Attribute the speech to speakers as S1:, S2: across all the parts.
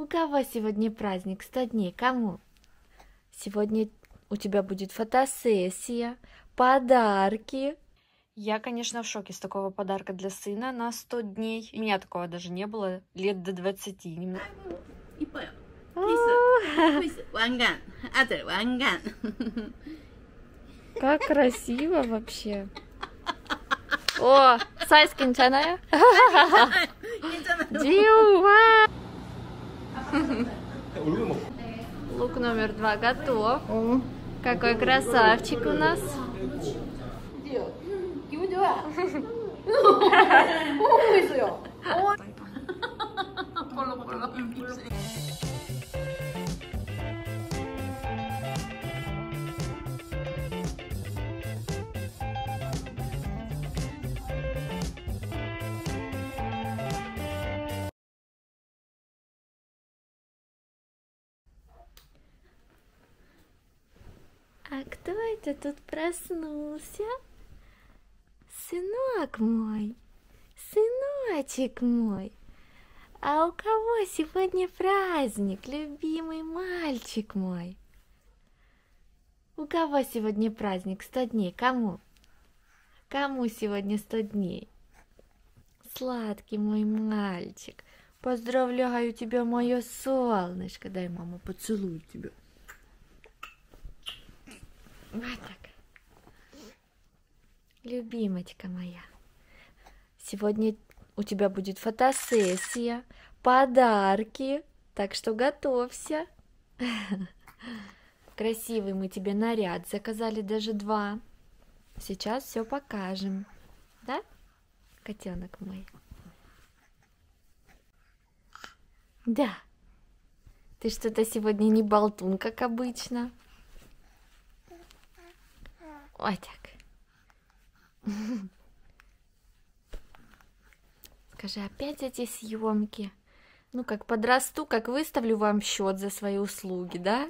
S1: У кого сегодня праздник? Сто дней? Кому? Сегодня у тебя будет фотосессия, подарки.
S2: Я, конечно, в шоке с такого подарка для сына на 100 дней. У меня такого даже не было лет до 20.
S1: Как красиво вообще. О,
S3: сайскин чаная.
S1: Диуа. Лук номер два готов. Какой красавчик у нас. кто это тут проснулся? Сынок мой, сыночек мой. А у кого сегодня праздник, любимый мальчик мой? У кого сегодня праздник? Сто дней. Кому? Кому сегодня сто дней? Сладкий мой мальчик. Поздравляю тебя, мое солнышко. Дай мама поцелует тебя. Вот так. Любимочка моя. Сегодня у тебя будет фотосессия, подарки, так что готовься. Красивый мы тебе наряд заказали даже два. Сейчас все покажем. Да, котенок мой? Да. Ты что-то сегодня не болтун, как обычно. Вот так. Скажи, опять эти съемки? Ну, как подрасту, как выставлю вам счет за свои услуги, да?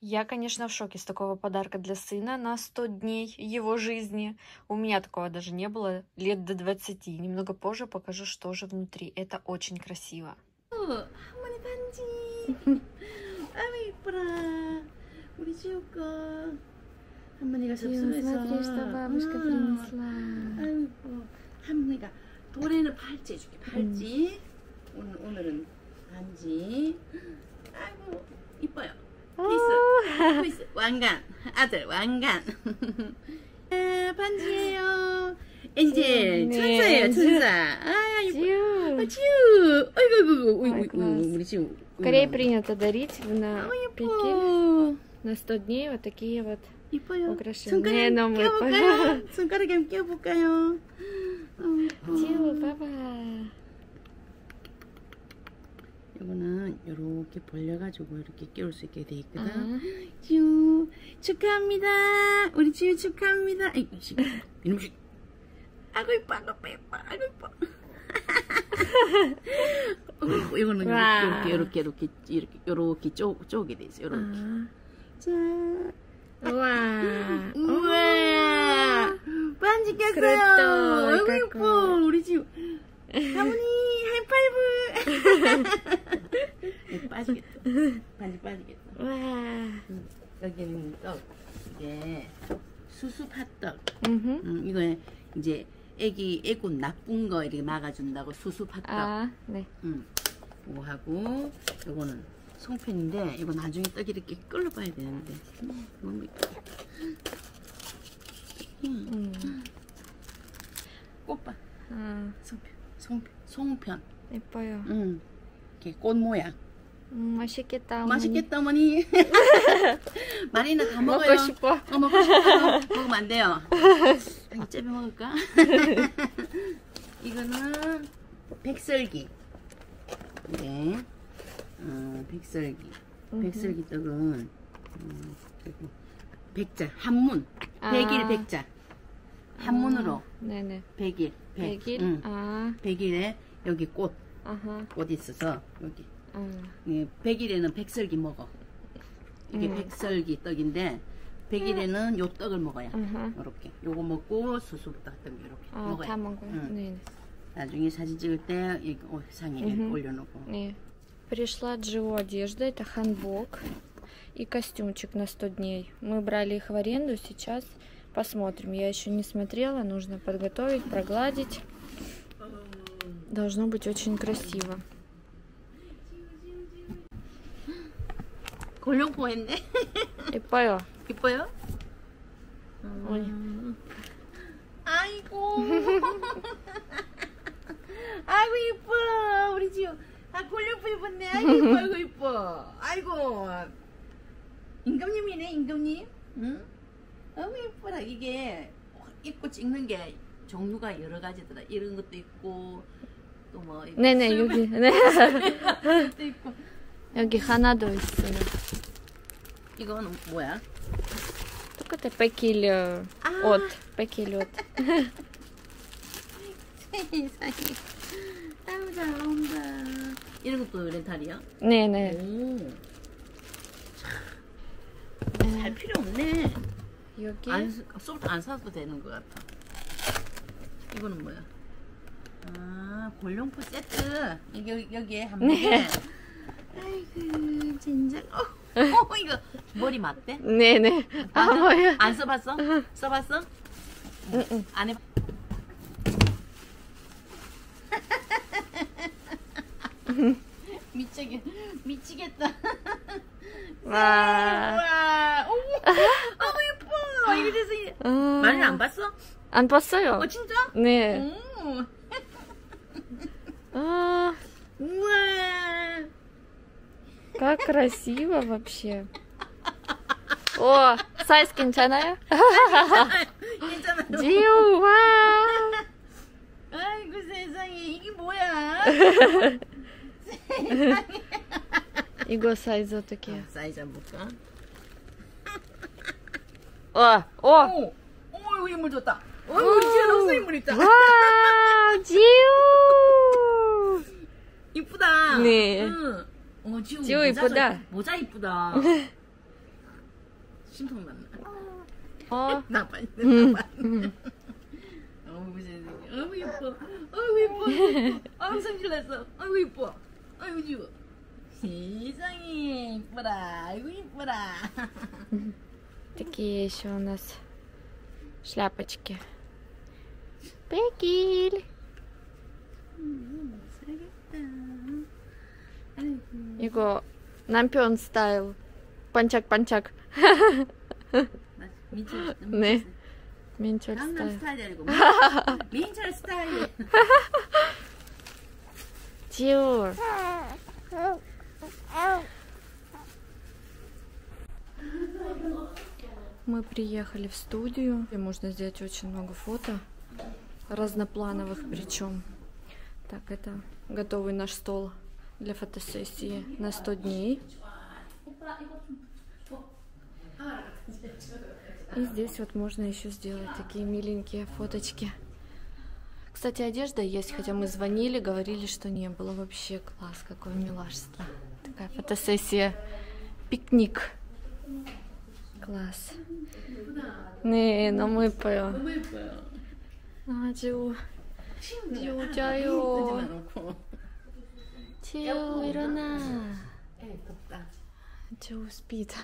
S2: Я, конечно, в шоке с такого подарка для сына на 100 дней его жизни. У меня такого даже не было лет до 20. Немного позже покажу, что же внутри. Это очень красиво.
S3: 할머니 반지. 아유 이쁘라. 우리 지우가 할머니가 섭섭해서. 응. 아유 이뻐. 할머니가 도래는 팔찌 해줄게. 팔찌. 오늘 오늘은 반지. 아이고 이뻐요. 피스, 피스 왕관, 아들 왕관. 아, 반지예요. 엔젤
S1: 네,
S3: 천사예요
S1: 엔젤.
S3: 천사. 아 이뻐.
S1: Tiu.
S3: 아, 지우. 아이고, 아이고, 아이고,
S1: Ой,
S3: 아이고,
S1: класс.
S3: 우리 지우.
S1: В Корее принято дарить на
S3: 어,
S1: пике
S3: 예뻐.
S1: на 100 дней вот такие вот.
S3: 이뻐요.
S1: 어,
S3: 손가락
S1: 네, 너무
S3: 이뻐요 손가락 한번 껴볼까요? 어. 지우
S1: 봐봐.
S3: 이거는 이렇게 벌려가지고 이렇게 끼울 수 있게 돼 있거든.
S1: 아.
S3: 지우 축하합니다. 우리 지우 축하합니다. 아이, 이놈식. 아이고 이뻐, 아이고 이뻐, 아이고 이뻐. 어, 이거는
S1: 이렇게,
S3: 이렇게 이렇게 이렇게 이렇게 이렇게 쪼 쪼개 돼 있어. 이렇게.
S1: 아.
S3: 자.
S1: 우와.
S3: 우와 반지 꼈어요
S1: 그랬다.
S3: 아이고. 예뻐 우리 집 사모님 하이파이브 이거 빠지겠다 반지 빠지겠다
S1: 우와.
S3: 여기는 떡 이게 수수 팥떡.
S1: 음,
S3: 이거 이제 애기 애군 나쁜 거 이렇게 막아준다고 수수 팥떡
S1: 아, 네.
S3: 음, 하고 이거는 송편인데 이거 나중에 떡 이렇게 끓여봐야 되는데. 음, 너무 음,
S1: 음.
S3: 꽃밭.
S1: 아,
S3: 송편. 송편. 송편.
S1: 예뻐요.
S3: 음, 이렇게 꽃 모양.
S1: 음, 맛있겠다. 어머니.
S3: 맛있겠다 어머니. 마리나 다 먹어요.
S1: 먹고 싶어.
S3: 어, 먹고 싶어. 먹으면 안 돼요. 한 째배 먹을까? 이거는 백설기. 이게 어, 백설기. 음흠. 백설기 떡은 음, 백자 한문 아. 백일 백자 한문으로
S1: 아. 네네
S3: 백일 백,
S1: 백일
S3: 응.
S1: 아.
S3: 백일에 여기 꽃
S1: 아하.
S3: 꽃 있어서 여기
S1: 아.
S3: 예, 백일에는 백설기 먹어 이게
S1: 음.
S3: 백설기 떡인데 백일에는 요 떡을 먹어야 이렇게 요거 먹고 수수부터 같은 게 이렇게 먹어야
S1: 다 먹어요
S3: 응.
S1: 네
S3: 나중에 사진 찍을 때 이거 어, 상에 올려놓고
S1: 네. пришла Джио одежда, это ханбок и костюмчик на 100 дней. Мы брали их в аренду, сейчас посмотрим. Я еще не смотрела, нужно подготовить, прогладить. Должно быть очень красиво.
S3: 골룡포 했네.
S1: 이뻐요.
S3: 이뻐요?
S1: Ой.
S3: 음. 아이고. 아이고 이뻐 우리 지우. 아 골룡포 입었네. 아이고 아이고 이뻐. 아이고. 임금님이네 임금님. 응? 너무 이뻐라 이게 입고 찍는 게 종류가 여러 가지더라. 이런 것도 있고 또 뭐
S1: 네네 여기 네.
S3: 도 있고.
S1: 여기 하나도 있어요.
S3: 이거는 뭐야?
S1: 똑같아 백일
S3: 아.
S1: 옷, 백일 옷.
S3: 세상에. 아유 잘 나온다. 이런 것도 렌탈이야?
S1: 네네.
S3: 오. 참, 살 필요 없네.
S1: 여기
S3: 안, 사- 소프트 안 사도 되는 것 같아. 이거는 뭐야? 아, 골룡포 세트. 여기, 여기에 한
S1: 네.
S3: 개. 아이고, 진작. 어, 어, 이거 머리 맞대?
S1: 네네. 아? 뭐야?
S3: 안 써봤어? 써봤어?
S1: 응, 응.
S3: 안 해. 미치겠, 미치겠다.
S1: 와.
S3: 와, 어머, 어머 예뻐. 이거 세상에.
S1: 아,
S3: 말을 안 봤어?
S1: 안 봤어요.
S3: 어 진짜?
S1: 네.
S3: 오,
S1: А,
S3: 우와.
S1: как красиво вообще. О, сайз 괜찮아요?
S3: 괜찮아요.
S1: 지우 와.
S3: 아이고 세상에 이게 뭐야?
S1: 이거 사이즈 어떻게?
S3: 사이즈 한번 볼까?
S1: 와, 오.
S3: 오, 오 인물 좋다. 어, 이거 진짜 너무 인물 있다.
S1: 와, 지우.
S3: 이쁘다.
S1: 네.
S3: 응. 어, 지우,
S1: 지우 이쁘다.
S3: 저- 모자 이쁘다. 심통 났나?
S1: 어.
S3: 나 빨리
S1: 음,
S3: 나 빨리.
S1: 음.
S3: 어우 이뻐. 어우 이뻐. 이뻐. 어우 성질 났어. 어우 이뻐. 어우 지우. 세상에 이뻐라. 아이고 이뻐라.
S1: Такие еще у нас шляпочки. Пекиль.
S3: 살겠다. 아이고.
S1: 이거 남편 스타일. 반짝반짝.
S3: 민철.
S1: 네. 민철
S3: 강남
S1: 스타일.
S3: 스타일이 아니고 민철 스타일.
S1: 지우. Мы приехали в студию, где можно сделать очень много фото, разноплановых причем. Так, это готовый наш стол для фотосессии на 100 дней. И здесь вот можно еще сделать такие миленькие фоточки. Кстати, одежда есть, хотя мы звонили, говорили, что не было. Вообще класс, какое милашество. Такая фотосессия, пикник. Класс. Не, но мы по, А, Джу. Джу,
S3: джаю. Джу, Ирона.
S1: Джу спит.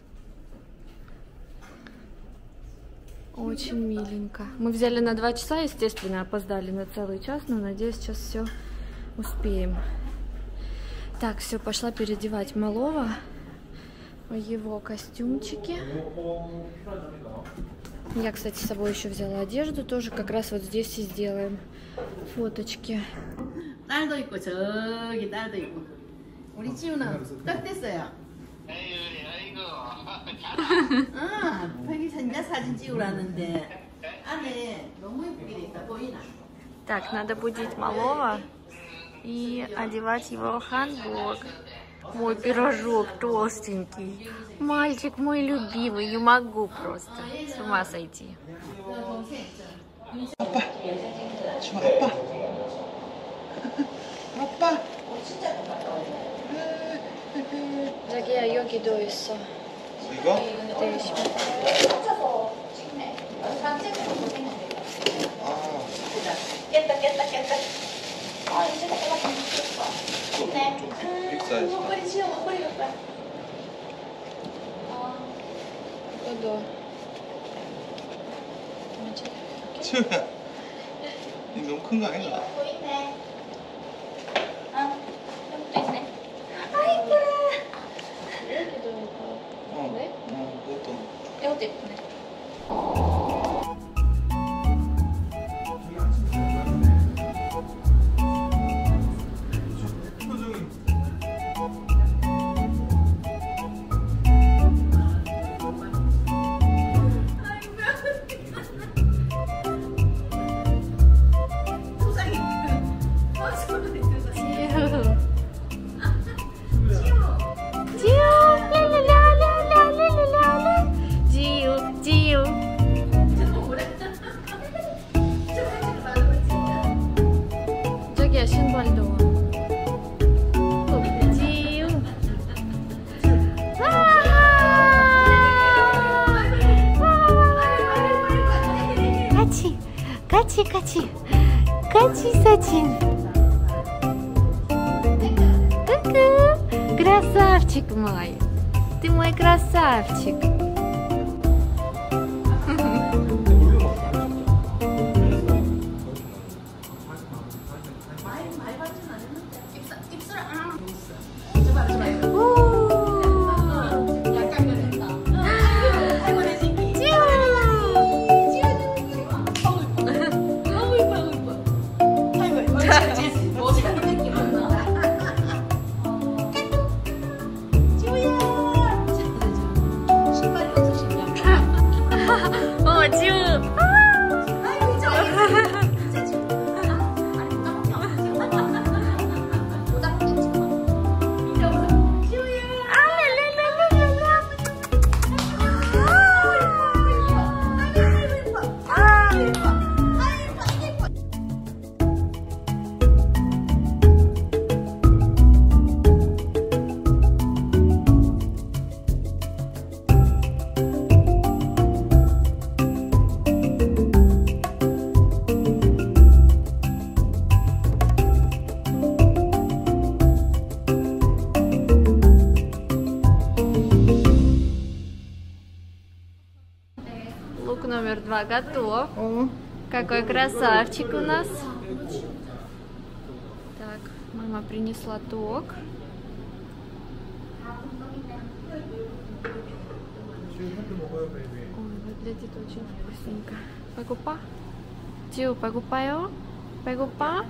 S1: Очень миленько. Мы взяли на два часа, естественно, опоздали на целый час, но надеюсь, сейчас все успеем. Так, все, пошла переодевать малого в его костюмчики. Я, кстати, с собой еще взяла одежду, тоже как раз вот здесь и сделаем фоточки.
S3: 딸도 있고 저기 딸도 있고. 우리 지우는 딱 됐어요. 아, 자기 전자 사진 찍으라는데 안에 너무 예쁘게 돼 있다 보이나?
S1: Так, надо будить малого и одевать его в ханбок. Мой пирожок толстенький. Мальчик мой любимый, не могу просто. С ума сойти.
S4: 아빠. 저 아빠. 아빠.
S1: 자기야 여기도 있어.
S4: 이거?
S1: 네, 10.
S4: 아.
S3: 깼다, 깼다, 깼다.
S4: 아, 이제 내가 방귀뀌었어. 네. 음, 목걸이 지어, 목걸이
S3: 갖고 와. 아. 이건 너. 치우야. 너무 큰 거 아니야? 보이네. 때문에. Красавчик мой. Ты мой красавчик. Два готов. Какой красавчик у нас. Так, мама принесла ток. Ой, выглядит очень вкусненько. Покупа? Тю, покупаю? Покупа?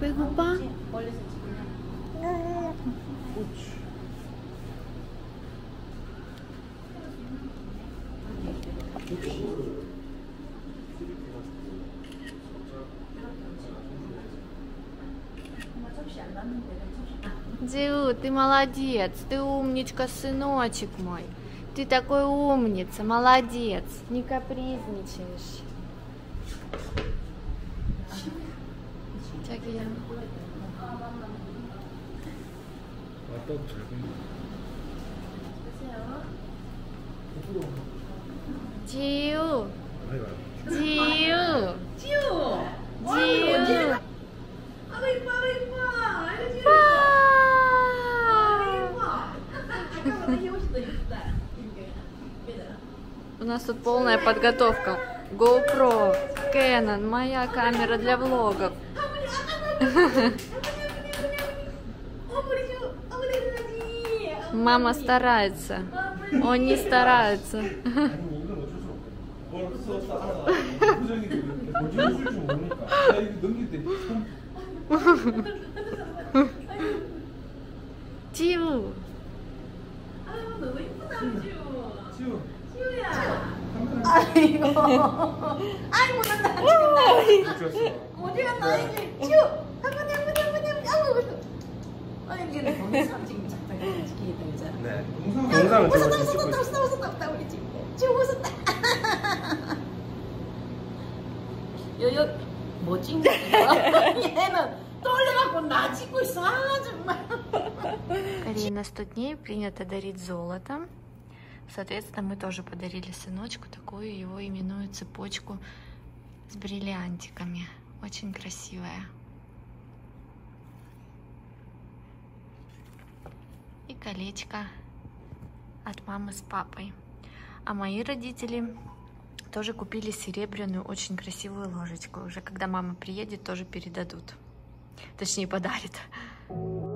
S3: Покупа? Дю, ты молодец, ты умничка, сыночек мой. Ты такой умница, молодец, не капризничаешь. 자기야. 지우. 지우.
S1: 지우!
S3: 지우. У нас тут полная подготовка. GoPro, Canon, моя камера для влогов. Мама старается. Он не старается. Тиу.
S1: 아이고 아이고 난나 지금 나 어디 갔나 이게 지우 할머니 할머니 할머니 할머니 아이고 그래도 아이 이게 너무 사진 작다가 찍히겠다 이제
S4: 네.
S5: 영상을 제가
S1: 웃었다
S5: 지금 찍고
S1: 웃었다
S5: 있어요.
S1: 웃었다 웃었다 웃었다 우리 지우 지우 웃었다 여여 뭐 찍는 거야 얘는 떨려갖고 나 찍고 있어 아 정말
S3: Карине на 100 дней принято дарить золото.
S1: Соответственно, мы тоже подарили сыночку такую, его именуют цепочку с бриллиантиками. Очень красивая. И колечко от мамы с папой. А мои родители тоже купили серебряную, очень красивую ложечку. Уже когда мама приедет, тоже передадут. Точнее, подарит.
S3: Ha ha